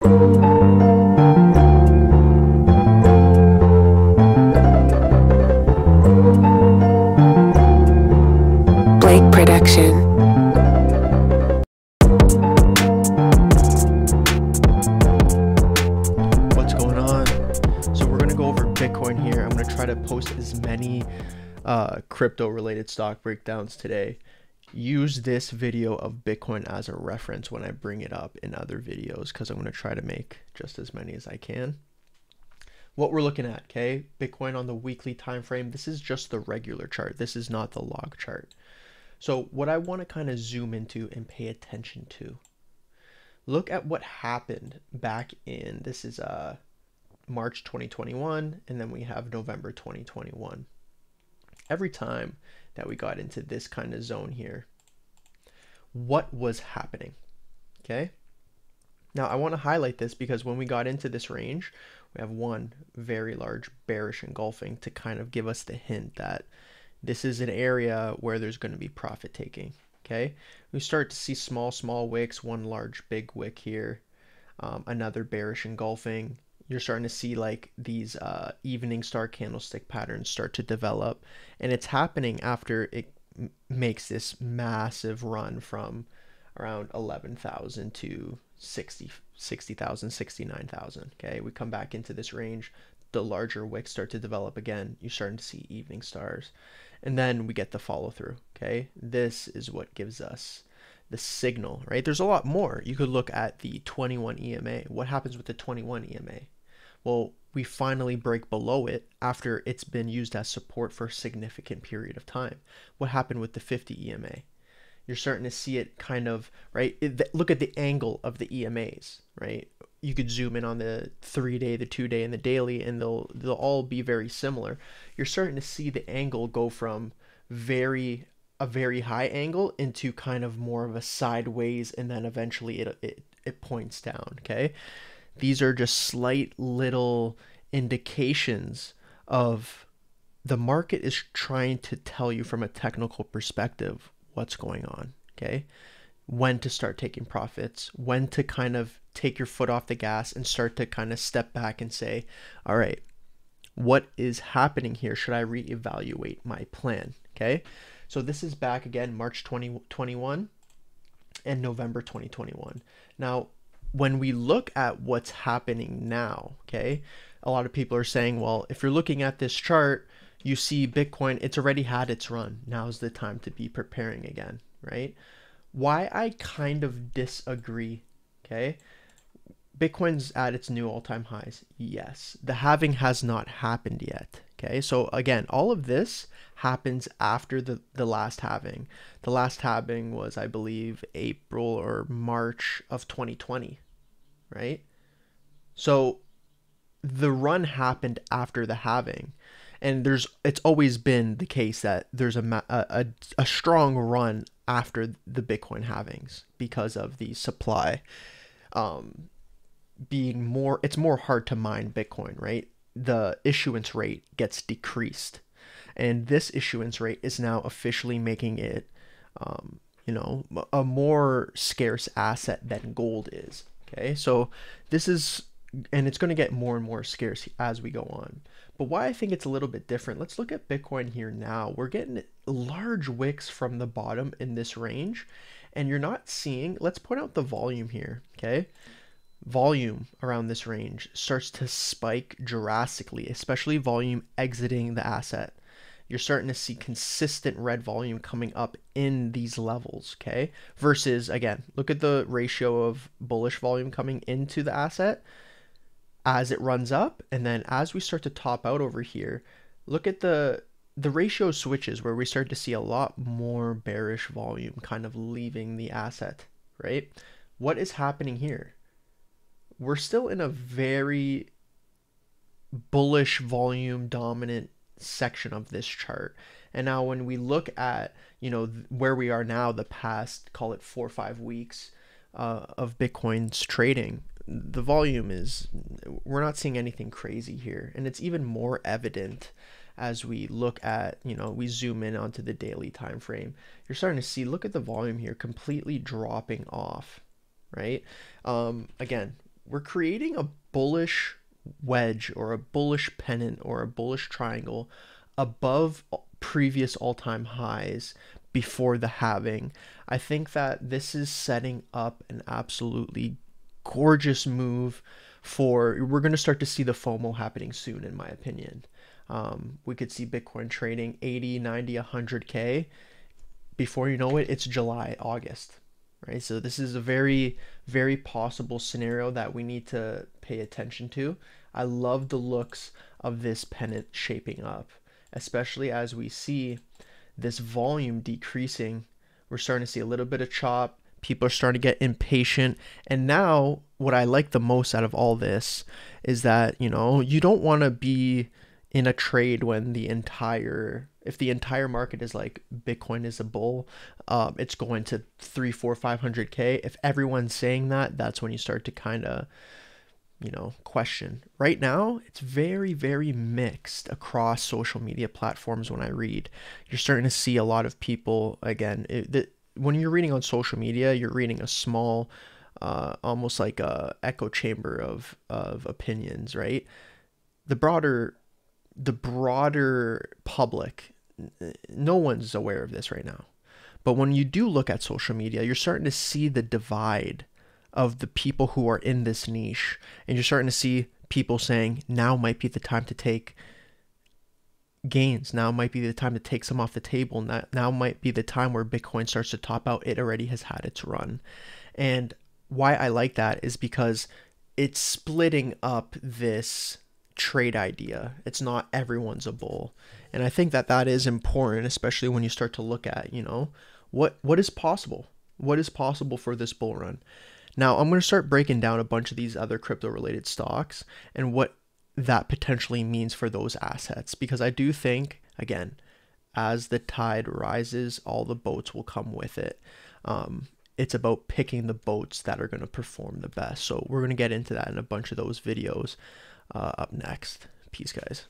Blake Production. what's going on? So we're going to go over bitcoin here. I'm going to try to post as many uh, crypto related stock breakdowns today use this video of bitcoin as a reference when i bring it up in other videos because i'm going to try to make just as many as i can. What we're looking at okay? Bitcoin on the weekly time frame this is just the regular chart. This is not the log chart. So what i want to kind of zoom into and pay attention to look at what happened back in this is uh March 2021 and then we have November 2021 every time that we got into this kind of zone here what was happening okay? Now I want to highlight this because when we got into this range we have one very large bearish engulfing to kind of give us the hint that this is an area where there's going to be profit taking okay? We start to see small small wicks one large big wick here um, another bearish engulfing. You're starting to see like these uh, evening star candlestick patterns start to develop and it's happening after it makes this massive run from around 11,000 to 60 60,000 69,000 okay? We come back into this range the larger wicks start to develop again you're starting to see evening stars and then we get the follow through okay? This is what gives us the signal right? There's a lot more. You could look at the 21 ema what happens with the 21 ema well we finally break below it after it's been used as support for a significant period of time what happened with the 50 ema you're starting to see it kind of right it, look at the angle of the emas right you could zoom in on the three day, the two day, and the daily, and they'll they'll all be very similar. You're starting to see the angle go from very a very high angle into kind of more of a sideways, and then eventually it it, it points down. Okay, these are just slight little indications of the market is trying to tell you from a technical perspective what's going on. Okay when to start taking profits, when to kind of take your foot off the gas and start to kind of step back and say, all right, what is happening here? Should I reevaluate my plan? Okay. So this is back again, March 2021 and November 2021. Now, when we look at what's happening now, okay, a lot of people are saying, well, if you're looking at this chart, you see Bitcoin, it's already had its run. Now's the time to be preparing again, right? why I kind of disagree. Okay. Bitcoin's at its new all time highs. Yes. The halving has not happened yet. Okay. So again, all of this happens after the, the last halving. The last halving was, I believe, April or March of 2020. Right. So the run happened after the halving and there's it's always been the case that there's a, a, a strong run after the Bitcoin halvings because of the supply um, being more, it's more hard to mine Bitcoin, right? The issuance rate gets decreased. And this issuance rate is now officially making it, um, you know, a more scarce asset than gold is. Okay, so this is, and it's going to get more and more scarce as we go on. But why I think it's a little bit different, let's look at Bitcoin here now. We're getting large wicks from the bottom in this range, and you're not seeing, let's point out the volume here, okay? Volume around this range starts to spike drastically, especially volume exiting the asset. You're starting to see consistent red volume coming up in these levels, okay? Versus, again, look at the ratio of bullish volume coming into the asset as it runs up and then as we start to top out over here look at the the ratio switches where we start to see a lot more bearish volume kind of leaving the asset right what is happening here we're still in a very bullish volume dominant section of this chart. And now when we look at you know where we are now the past call it four or five weeks uh, of bitcoin's trading the volume is we're not seeing anything crazy here. And it's even more evident as we look at you know we zoom in onto the daily time frame you're starting to see look at the volume here completely dropping off right? Um, again we're creating a bullish wedge or a bullish pennant or a bullish triangle above previous all-time highs before the halving. I think that this is setting up an absolutely gorgeous move for we're going to start to see the FOMO happening soon in my opinion. Um, we could see Bitcoin trading 80, 90, 100k before you know it it's July, August. Right? So this is a very very possible scenario that we need to pay attention to. I love the looks of this pennant shaping up, especially as we see this volume decreasing. We're starting to see a little bit of chop. People are starting to get impatient. And now, what I like the most out of all this is that, you know, you don't want to be in a trade when the entire if the entire market is like bitcoin is a bull um, it's going to three four five hundred k if everyone's saying that that's when you start to kind of you know, question. Right now, it's very, very mixed across social media platforms when I read. You're starting to see a lot of people, again, it, the, when you're reading on social media, you're reading a small, uh, almost like a echo chamber of, of opinions, right? The broader, the broader public, no one's aware of this right now. But when you do look at social media, you're starting to see the divide of the people who are in this niche. And you're starting to see people saying now might be the time to take gains. Now might be the time to take some off the table. Now, now might be the time where Bitcoin starts to top out. It already has had its run. And why I like that is because it's splitting up this trade idea. It's not everyone's a bull. And I think that that is important, especially when you start to look at, you know, what what is possible? What is possible for this bull run? Now, I'm going to start breaking down a bunch of these other crypto related stocks and what that potentially means for those assets because I do think, again, as the tide rises, all the boats will come with it. Um, it's about picking the boats that are going to perform the best. So, we're going to get into that in a bunch of those videos uh, up next. Peace, guys.